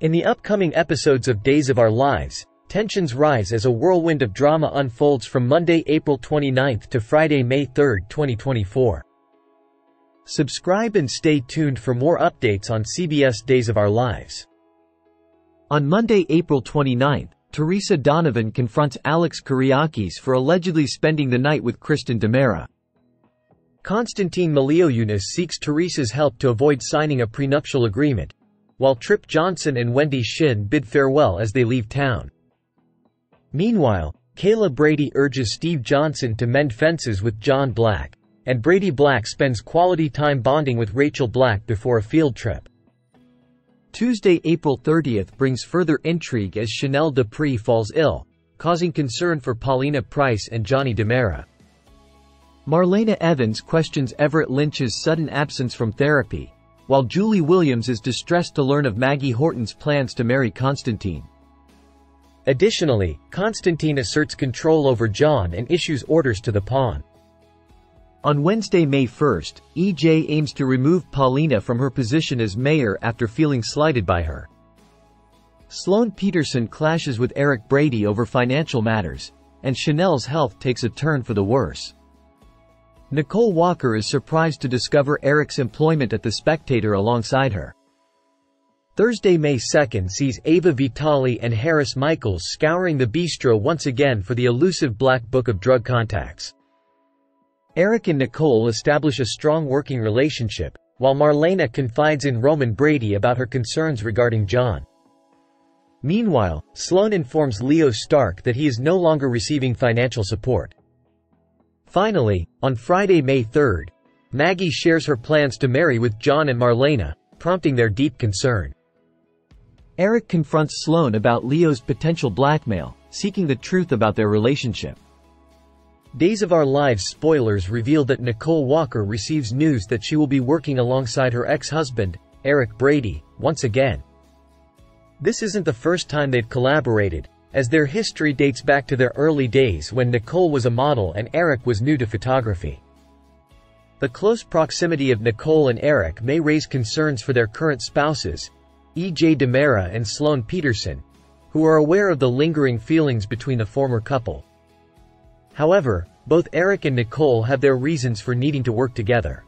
In the upcoming episodes of Days of Our Lives, tensions rise as a whirlwind of drama unfolds from Monday, April 29 to Friday, May 3, 2024. Subscribe and stay tuned for more updates on CBS Days of Our Lives. On Monday, April 29, Theresa Donovan confronts Alex Kiriakis for allegedly spending the night with Kristen DiMera. Konstantin Meleounis seeks Theresa's help to avoid signing a prenuptial agreement, while Tripp Johnson and Wendy Shin bid farewell as they leave town. Meanwhile, Kayla Brady urges Steve Johnson to mend fences with John Black, and Brady Black spends quality time bonding with Rachel Black before a field trip. Tuesday, April 30th brings further intrigue as Chanel Dupree falls ill, causing concern for Paulina Price and Johnny DiMera. Marlena Evans questions Everett Lynch's sudden absence from therapy, while Julie Williams is distressed to learn of Maggie Horton's plans to marry Constantine. Additionally, Constantine asserts control over John and issues orders to the pawn. On Wednesday, May 1st, EJ aims to remove Paulina from her position as mayor after feeling slighted by her. Sloan Peterson clashes with Eric Brady over financial matters, and Chanel's health takes a turn for the worse. Nicole Walker is surprised to discover Eric's employment at The Spectator alongside her. Thursday, May 2nd sees Ava Vitali and Harris Michaels scouring the bistro once again for the elusive Black Book of drug contacts. Eric and Nicole establish a strong working relationship, while Marlena confides in Roman Brady about her concerns regarding John. Meanwhile, Sloan informs Leo Stark that he is no longer receiving financial support. Finally, on Friday, May 3, Maggie shares her plans to marry with John and Marlena, prompting their deep concern. Eric confronts Sloan about Leo's potential blackmail, seeking the truth about their relationship. Days of Our Lives spoilers reveal that Nicole Walker receives news that she will be working alongside her ex-husband, Eric Brady, once again. This isn't the first time they've collaborated, as their history dates back to their early days when Nicole was a model and Eric was new to photography. The close proximity of Nicole and Eric may raise concerns for their current spouses, E.J. DiMera and Sloan Peterson, who are aware of the lingering feelings between the former couple. However, both Eric and Nicole have their reasons for needing to work together.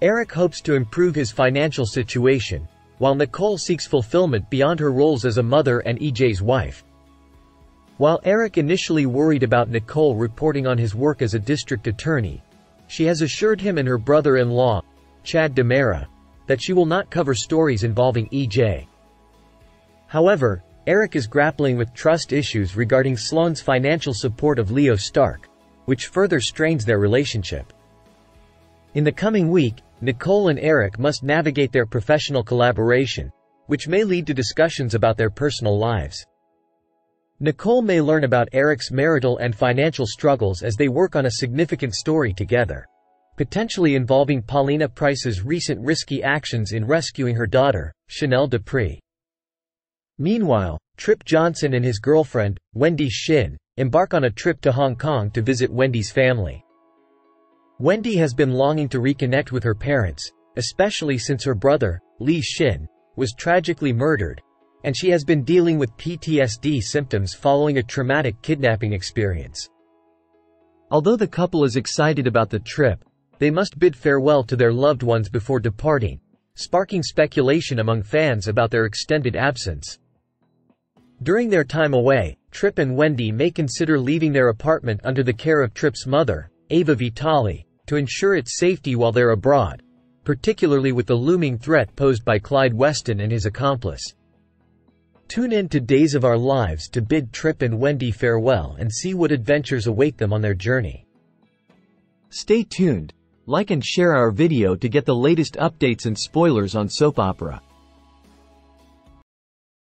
Eric hopes to improve his financial situation, while Nicole seeks fulfillment beyond her roles as a mother and EJ's wife. While Eric initially worried about Nicole reporting on his work as a district attorney, she has assured him and her brother-in-law, Chad DiMera, that she will not cover stories involving EJ. However, Eric is grappling with trust issues regarding Sloan's financial support of Leo Stark, which further strains their relationship. In the coming week, Nicole and Eric must navigate their professional collaboration, which may lead to discussions about their personal lives. Nicole may learn about Eric's marital and financial struggles as they work on a significant story together, potentially involving Paulina Price's recent risky actions in rescuing her daughter, Chanel Dupree. Meanwhile, Tripp Johnson and his girlfriend, Wendy Shin, embark on a trip to Hong Kong to visit Wendy's family. Wendy has been longing to reconnect with her parents, especially since her brother, Li Shin, was tragically murdered, and she has been dealing with PTSD symptoms following a traumatic kidnapping experience. Although the couple is excited about the trip, they must bid farewell to their loved ones before departing, sparking speculation among fans about their extended absence. During their time away, Tripp and Wendy may consider leaving their apartment under the care of Tripp's mother, Ava Vitali, to ensure its safety while they're abroad, particularly with the looming threat posed by Clyde Weston and his accomplice. Tune in to Days of Our Lives to bid Tripp and Wendy farewell and see what adventures await them on their journey. Stay tuned, like and share our video to get the latest updates and spoilers on soap opera.